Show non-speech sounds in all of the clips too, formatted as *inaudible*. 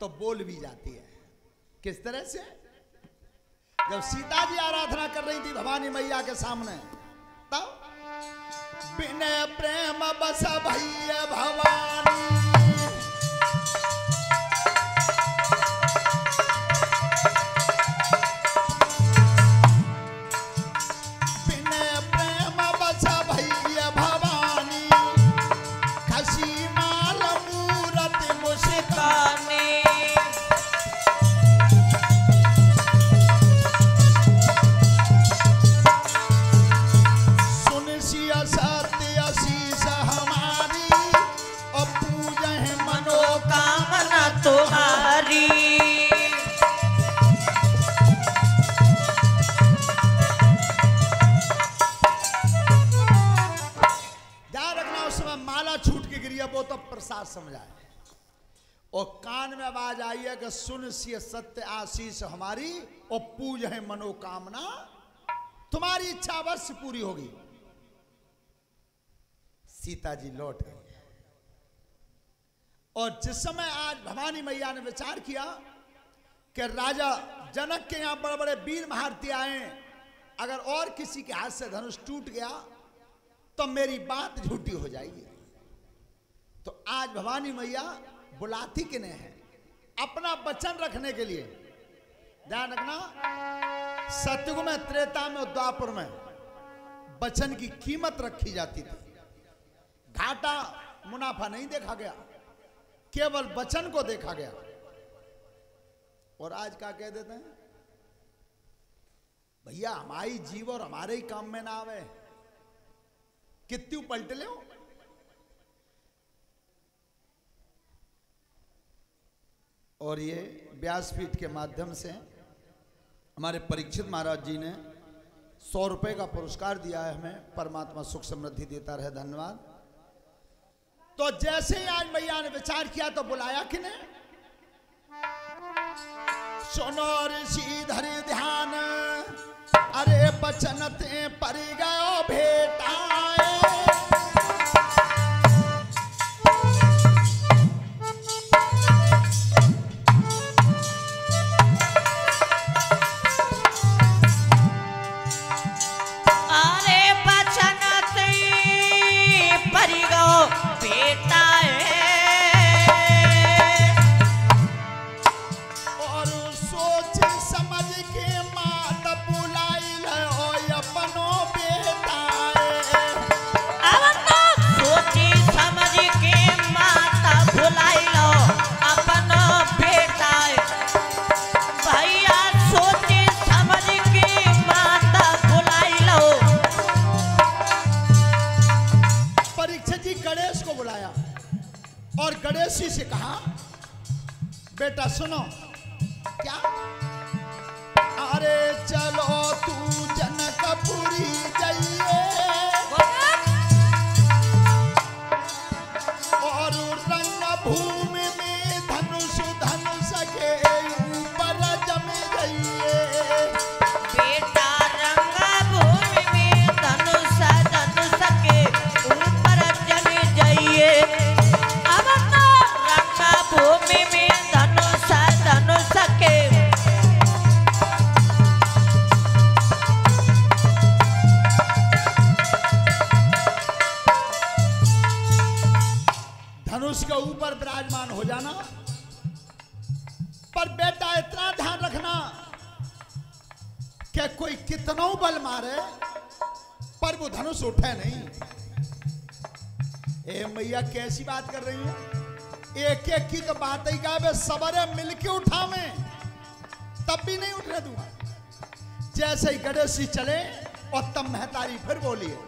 तो बोल भी जाती है। किस तरह से? जब सीता जी आराधना कर रही थी भवानी मैया के सामने, तब बिना प्रेम बस भैया भवानी। प्रसाद समझाए। और कान में आवाज़ आई है कि सुन सिय सत्य, आशीष हमारी और पूज है मनोकामना। तुम्हारी इच्छा अवश्य पूरी होगी। सीता जी लौट गई। और जिस समय आज भवानी मैया ने विचार किया कि राजा जनक के यहाँ बड़े बड़े वीर महारथी आए अगर और किसी के हाथ से धनुष टूट गया तो मेरी बात झूठी हो जाएगी। तो आज भवानी मैया बुलाती कि नहीं है? अपना वचन रखने के लिए। ध्यान रखना, सतयुग में, त्रेता में और द्वापर में वचन की कीमत रखी जाती थी। घाटा मुनाफा नहीं देखा गया, केवल वचन को देखा गया। और आज क्या कह देते हैं? भैया, हमारी जीव और हमारे ही काम में ना आवे। कितनी पलट ले और ये व्यासपीठ के माध्यम से हमारे परीक्षित महाराज जी ने सौ रुपए का पुरस्कार दिया है हमें। परमात्मा सुख समृद्धि देता रहे, धन्यवाद। तो जैसे ही आज मैया ने विचार किया तो बुलाया कि ने सुनो ऋषि, धरे ध्यान। अरे बचनते पर गयो भेटाए जी से कहा, बेटा, सुनो। क्या? अरे, चलो तू जनकपुरी जाइए। और रंग भूमि में धनुष धनुष के के ऊपर विराजमान हो जाना। पर बेटा, इतना ध्यान रखना कि कोई कितनों बल मारे, पर वो धनुष उठे नहीं। ए, मैया, कैसी बात कर रही है? एक एक की तो बात ही का बे सबरे मिलके उठावे, तब भी नहीं उठने दूँगा। जैसे ही गणेश जी चले और तब महतारी फिर बोलिए।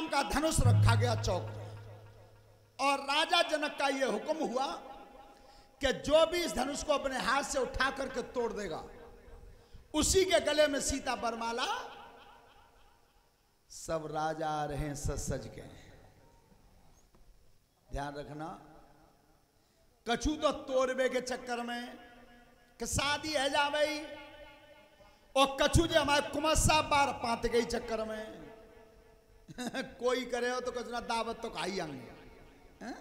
नाम का धनुष रखा गया चौक और राजा जनक का यह हुक्म हुआ कि जो भी इस धनुष को अपने हाथ से उठा करके तोड़ देगा, उसी के गले में सीता बरमाला, सब राजा आ रहे सज सज के। ध्यान रखना, कछू तो तोड़बे के चक्कर में कि शादी है जा भाई, और कछू जो हमारे कुमार साहब बार पाते गई चक्कर में। *laughs* कोई करे हो तो कचरा दावत तो खाई आएँगे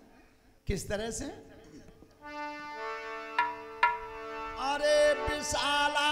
किस तरह से? अरे विशाला।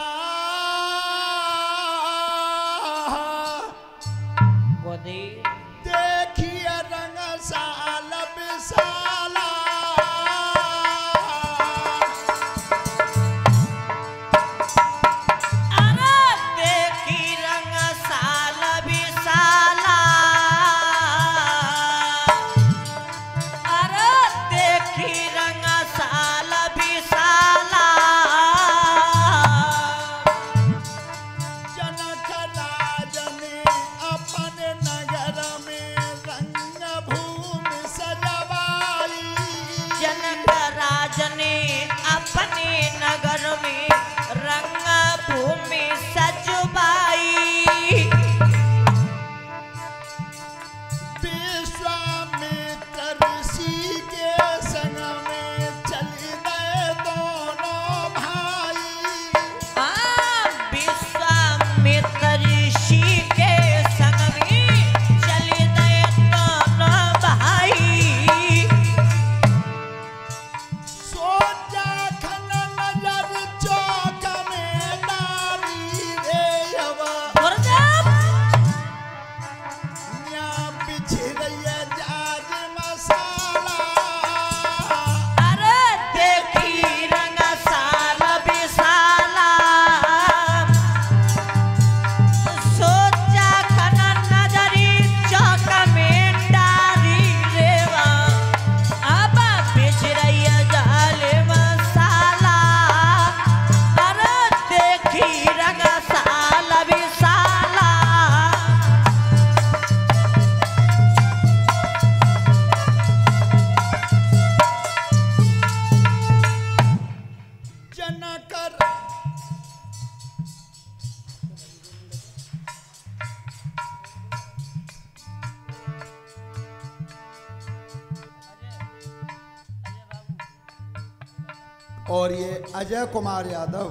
और ये अजय कुमार यादव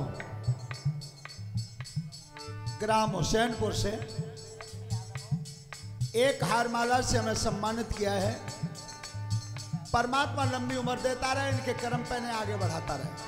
ग्राम हुसैनपुर से एक हारमाला से हमें सम्मानित किया है। परमात्मा लंबी उम्र देता रहे, इनके कर्म पहने आगे बढ़ाता रहे।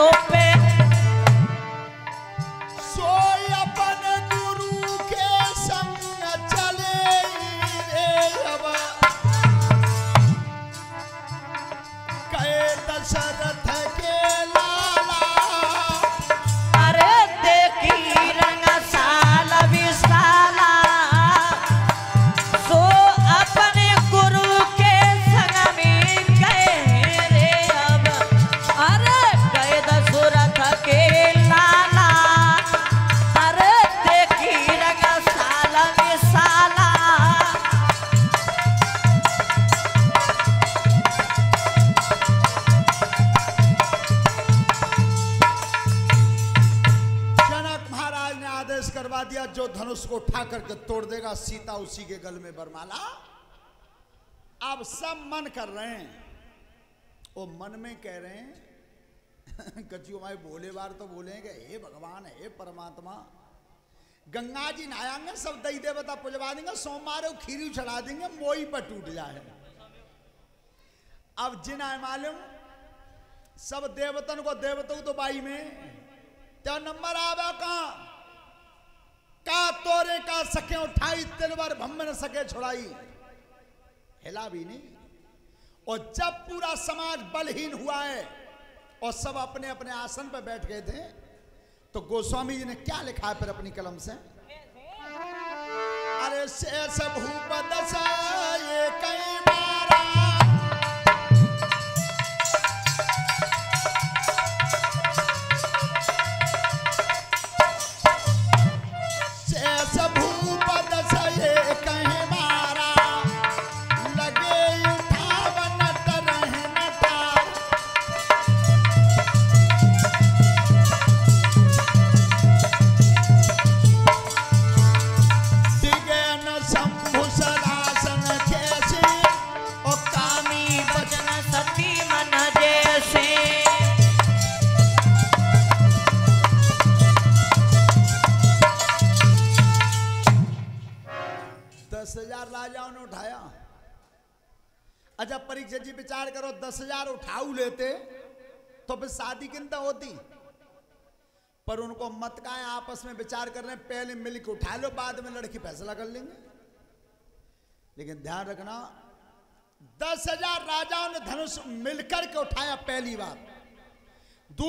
no धनुष को उठा करके तोड़ देगा, सीता उसी के गल में बरमाला। अब सब मन कर रहे हैं। वो मन में कह रहे हैं *laughs* कचियो भाई बोले बार तो बोलेंगे हे भगवान, हे परमात्मा, गंगा जी नहाएँगे, सब दही देवता पुजवा देंगे, सोमवार खीरी चढ़ा देंगे, मोई पर टूट जाए। अब जिन आए मालूम, सब देवतन को, देवतों तो बाई में क्या नंबर आवा कहा? का तोरे का सके उठाई तिलवर बार न सके छुड़ाई। हिला भी नहीं। और जब पूरा समाज बलहीन हुआ है, और सब अपने अपने आसन पर बैठ गए थे तो गोस्वामी जी ने क्या लिखा है फिर अपनी कलम से? अरे शेष भूपद ये कई दस हज़ार राजाओं ने उठाया। अच्छा परीक्षा जी विचार करो, दस हज़ार उठाऊ लेते तो फिर शादी किंता होती? पर उनको मत का आपस में विचार कर रहे पहले मिल के उठा लो, बाद में लड़की फैसला कर लेंगे। लेकिन ध्यान रखना, दस हज़ार राजाओं ने धनुष मिलकर के उठाया पहली बार। दूसरी